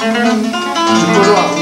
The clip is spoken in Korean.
중고로